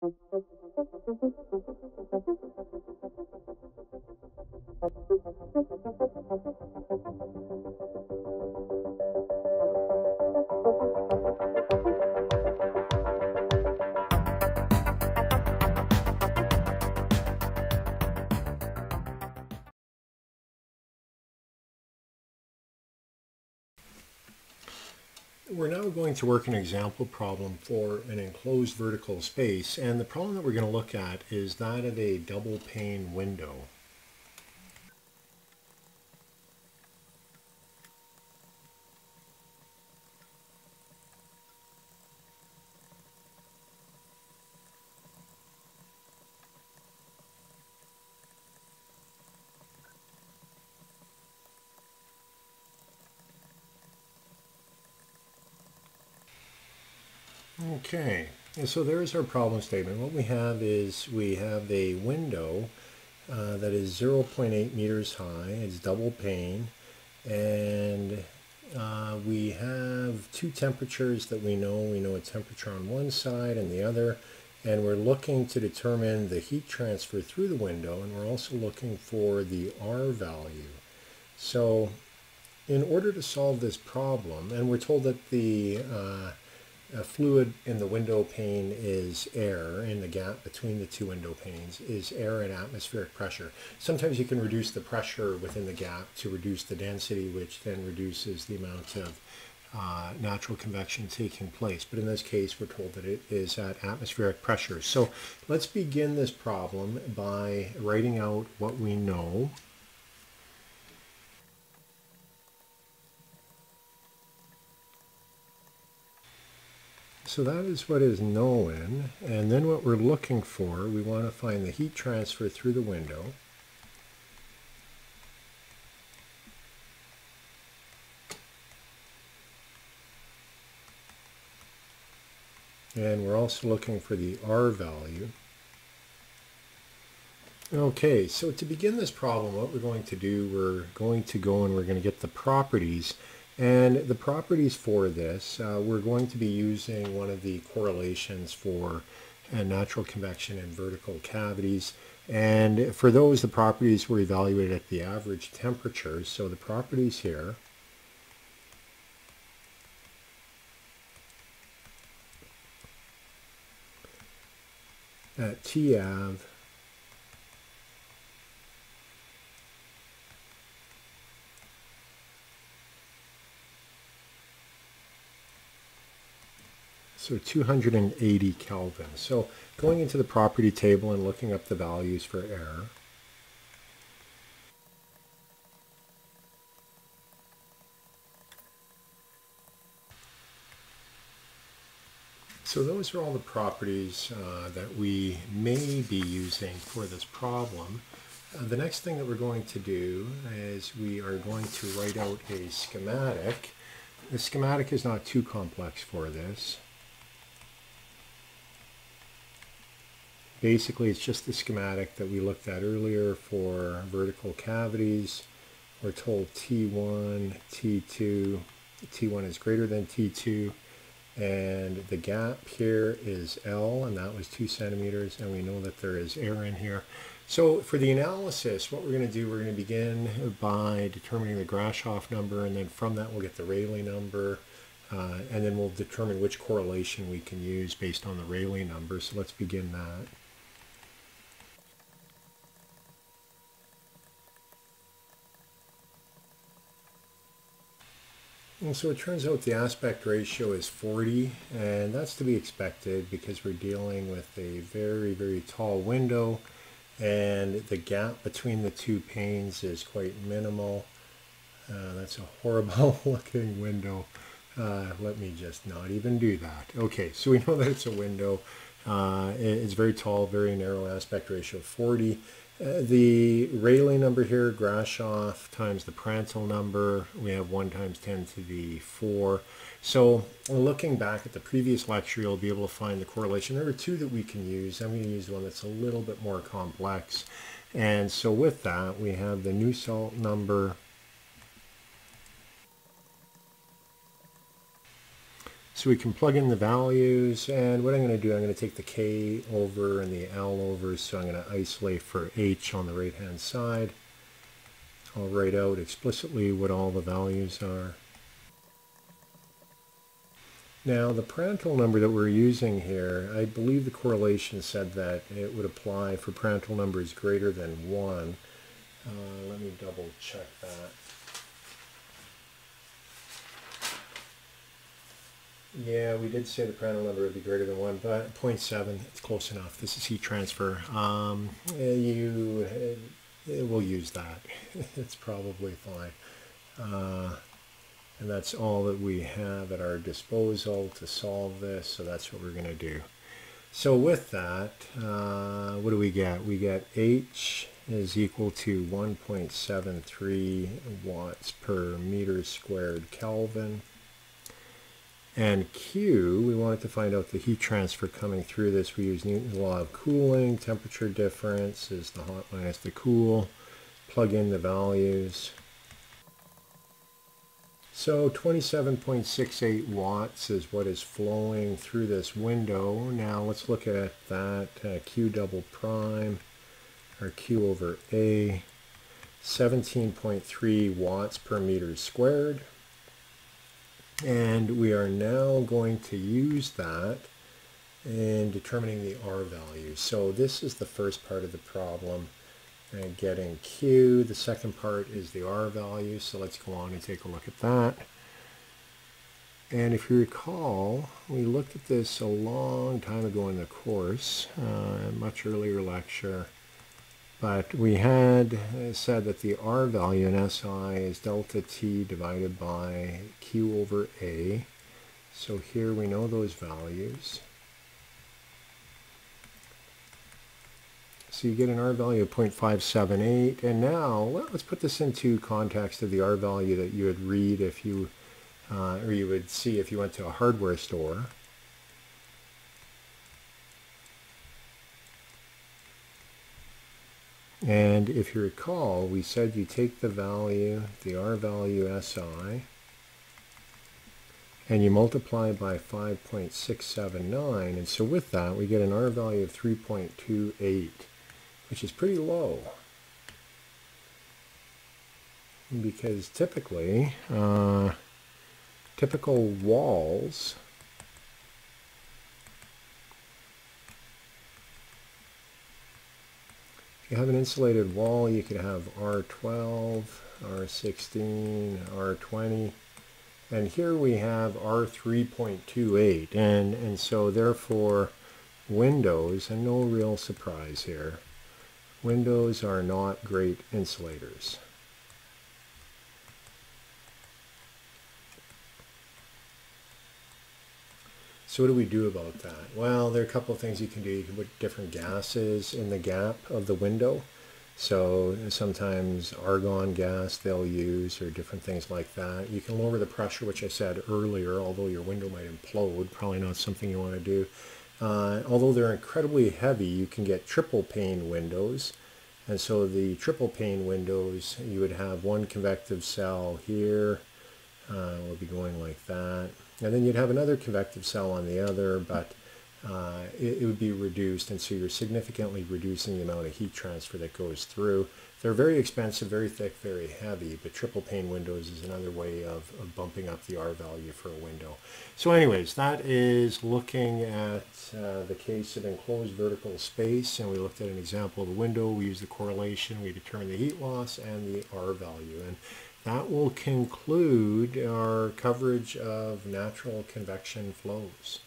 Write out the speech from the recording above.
Thank you. We're now going to work an example problem for an enclosed vertical space and the problem that we're going to look at is that of a double pane window. Okay, and so there's our problem statement. What we have is we have a window uh, that is 0.8 meters high. It's double pane. And uh, we have two temperatures that we know. We know a temperature on one side and the other. And we're looking to determine the heat transfer through the window. And we're also looking for the R value. So in order to solve this problem, and we're told that the uh, a fluid in the window pane is air, in the gap between the two window panes is air at atmospheric pressure. Sometimes you can reduce the pressure within the gap to reduce the density, which then reduces the amount of uh, natural convection taking place. But in this case, we're told that it is at atmospheric pressure. So let's begin this problem by writing out what we know So that is what is known. And then what we're looking for, we want to find the heat transfer through the window. And we're also looking for the R value. Okay, so to begin this problem, what we're going to do, we're going to go and we're going to get the properties and the properties for this, uh, we're going to be using one of the correlations for uh, natural convection and vertical cavities. And for those, the properties were evaluated at the average temperatures. So the properties here at TAV So 280 Kelvin. So going into the property table and looking up the values for air. So those are all the properties uh, that we may be using for this problem. Uh, the next thing that we're going to do is we are going to write out a schematic. The schematic is not too complex for this. Basically, it's just the schematic that we looked at earlier for vertical cavities. We're told T1, T2, T1 is greater than T2, and the gap here is L, and that was 2 centimeters, and we know that there is air in here. So for the analysis, what we're going to do, we're going to begin by determining the Grashof number, and then from that we'll get the Rayleigh number, uh, and then we'll determine which correlation we can use based on the Rayleigh number. So let's begin that. So it turns out the aspect ratio is 40 and that's to be expected because we're dealing with a very very tall window and the gap between the two panes is quite minimal. Uh, that's a horrible looking window. Uh, let me just not even do that. Okay, so we know that it's a window. Uh, it's very tall, very narrow aspect ratio 40 uh, the Rayleigh number here, Grashof times the Prandtl number, we have 1 times 10 to the 4. So looking back at the previous lecture, you'll be able to find the correlation. There are two that we can use. I'm going to use one that's a little bit more complex. And so with that, we have the Nusselt number. So we can plug in the values and what I'm going to do, I'm going to take the K over and the L over. So I'm going to isolate for H on the right hand side. I'll write out explicitly what all the values are. Now the Prandtl number that we're using here, I believe the correlation said that it would apply for Prandtl numbers greater than 1. Uh, let me double check that. Yeah, we did say the Prandtl number would be greater than 1, but 0.7, it's close enough. This is heat transfer. Um, eh, you, uh, we'll use that. it's probably fine. Uh, and that's all that we have at our disposal to solve this, so that's what we're going to do. So with that, uh, what do we get? We get H is equal to 1.73 watts per meter squared Kelvin. And Q, we wanted to find out the heat transfer coming through this. We use Newton's law of cooling. Temperature difference is the hot minus the cool. Plug in the values. So 27.68 watts is what is flowing through this window. Now let's look at that uh, Q double prime, or Q over A. 17.3 watts per meter squared. And we are now going to use that in determining the R value. So this is the first part of the problem, and getting Q. The second part is the R value, so let's go on and take a look at that. And if you recall, we looked at this a long time ago in the course, uh, much earlier lecture. But we had uh, said that the R value in SI is delta T divided by Q over A. So here we know those values. So you get an R value of 0.578. And now let's put this into context of the R value that you would read if you, uh, or you would see if you went to a hardware store. And if you recall, we said you take the value, the R value SI, and you multiply by 5.679. And so with that, we get an R value of 3.28, which is pretty low. Because typically, uh, typical walls You have an insulated wall, you could have R12, R16, R20, and here we have R3.28, and, and so therefore windows, and no real surprise here, windows are not great insulators. So what do we do about that? Well, there are a couple of things you can do. You can put different gases in the gap of the window. So sometimes argon gas they'll use or different things like that. You can lower the pressure, which I said earlier, although your window might implode. Probably not something you want to do. Uh, although they're incredibly heavy, you can get triple pane windows. And so the triple pane windows, you would have one convective cell here. Uh, will be going like that. And then you'd have another convective cell on the other, but uh, it, it, would be reduced, and so you're significantly reducing the amount of heat transfer that goes through. They're very expensive, very thick, very heavy, but triple pane windows is another way of, of bumping up the R value for a window. So anyways, that is looking at uh, the case of enclosed vertical space, and we looked at an example of a window. We used the correlation, we determined the heat loss and the R value. And that will conclude our coverage of natural convection flows.